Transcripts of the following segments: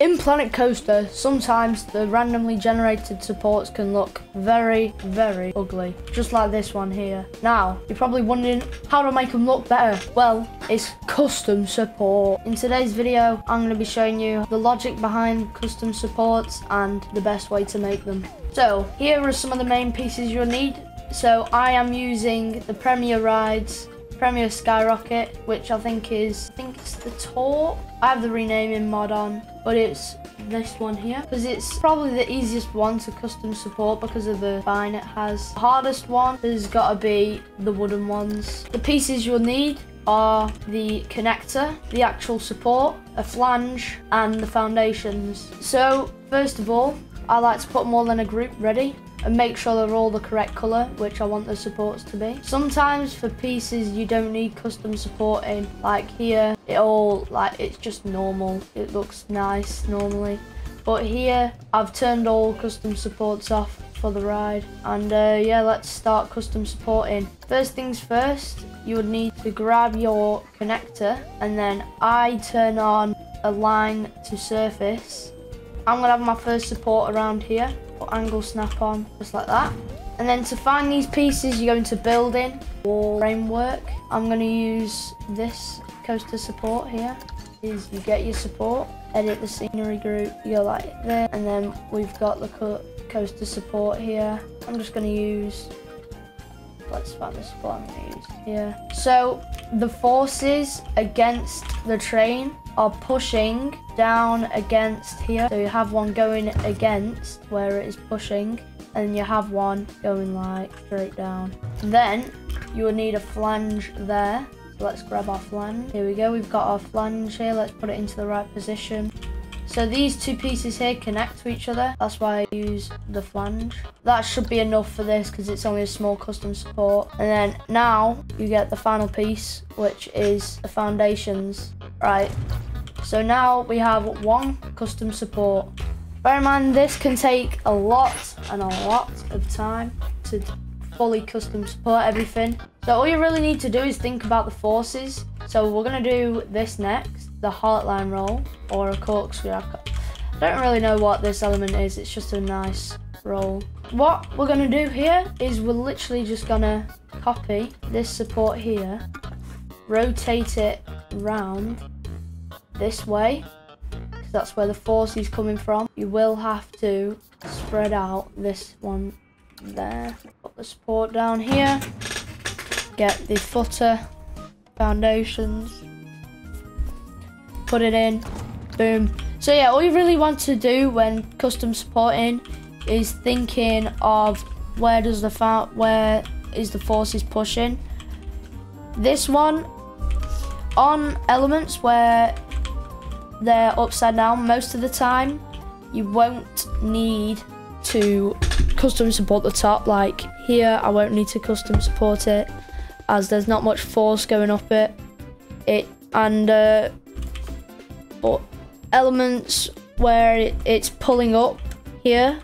in Planet Coaster, sometimes the randomly generated supports can look very, very ugly, just like this one here. Now, you're probably wondering how to make them look better. Well, it's custom support. In today's video, I'm going to be showing you the logic behind custom supports and the best way to make them. So, here are some of the main pieces you'll need. So, I am using the Premier Rides Premier Skyrocket, which I think is, I think it's the Tour. I have the renaming mod on, but it's this one here because it's probably the easiest one to custom support because of the spine it has. The hardest one has got to be the wooden ones. The pieces you'll need are the connector, the actual support, a flange, and the foundations. So, first of all, I like to put more than a group ready and make sure they're all the correct colour, which I want the supports to be. Sometimes for pieces you don't need custom supporting, like here, it all, like, it's just normal. It looks nice normally. But here, I've turned all custom supports off for the ride. And uh, yeah, let's start custom supporting. First things first, you would need to grab your connector and then I turn on align to surface. I'm gonna have my first support around here put angle snap on, just like that. And then to find these pieces, you go into building, wall framework. I'm gonna use this coaster support here, is you get your support, edit the scenery group, you go like there, and then we've got the co coaster support here. I'm just gonna use, let's find the support I'm gonna use here. So the forces against the train are pushing down against here. So you have one going against where it is pushing and you have one going like straight down. Then you will need a flange there. So let's grab our flange. Here we go, we've got our flange here. Let's put it into the right position. So these two pieces here connect to each other. That's why I use the flange. That should be enough for this because it's only a small custom support. And then now you get the final piece, which is the foundations, right? So now we have one custom support. Bear in mind this can take a lot and a lot of time to fully custom support everything. So all you really need to do is think about the forces. So we're gonna do this next the heartline roll or a corkscrew. I don't really know what this element is, it's just a nice roll. What we're gonna do here is we're literally just gonna copy this support here, rotate it round this way, because that's where the force is coming from. You will have to spread out this one there. Put the support down here, get the footer foundations put it in, boom. So yeah, all you really want to do when custom supporting is thinking of where does the where is the forces pushing. This one on elements where they're upside down most of the time, you won't need to custom support the top. Like here, I won't need to custom support it as there's not much force going up it. It and uh, but elements where it's pulling up here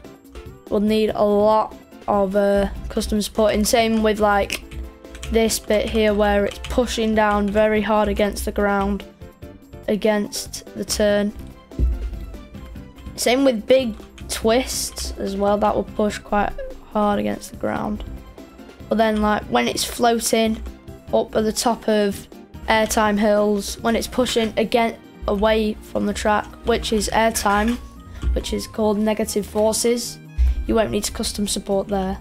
will need a lot of uh, custom supporting. Same with like this bit here where it's pushing down very hard against the ground, against the turn. Same with big twists as well, that will push quite hard against the ground. But then like when it's floating up at the top of airtime hills, when it's pushing again away from the track, which is airtime, which is called negative forces. You won't need to custom support there.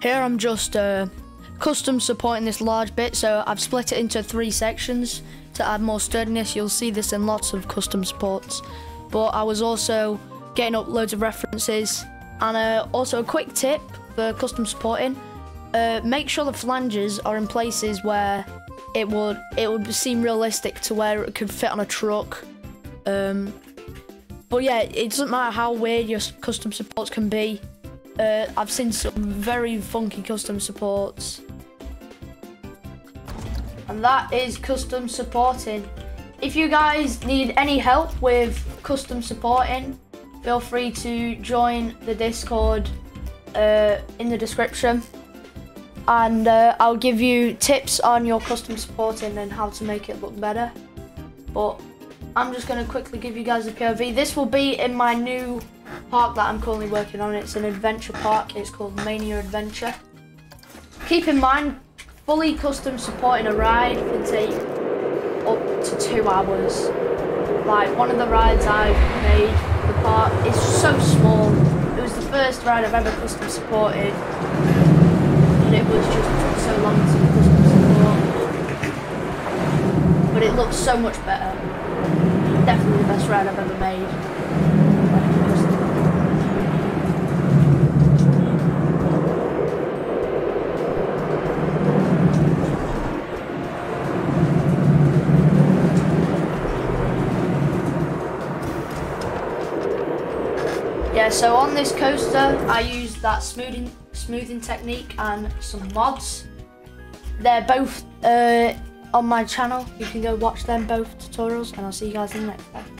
Here I'm just uh, custom supporting this large bit, so I've split it into three sections to add more sturdiness. You'll see this in lots of custom supports. But I was also getting up loads of references and uh, also a quick tip for custom supporting. Uh, make sure the flanges are in places where it would it would seem realistic to where it could fit on a truck. Um, but yeah, it doesn't matter how weird your custom supports can be. Uh, I've seen some very funky custom supports. And that is custom supporting. If you guys need any help with custom supporting, feel free to join the Discord uh, in the description and uh, I'll give you tips on your custom supporting and how to make it look better. But I'm just going to quickly give you guys a POV. This will be in my new park that I'm currently working on. It's an adventure park. It's called Mania Adventure. Keep in mind, fully custom supporting a ride can take up to two hours. Like one of the rides I've made, the park is so small. It was the first ride I've ever custom supported, and it was just so long to custom support. But it looks so much better. Definitely the best ride I've ever made. So on this coaster, I used that smoothing smoothing technique and some mods. They're both uh, on my channel. You can go watch them both tutorials, and I'll see you guys in the next one.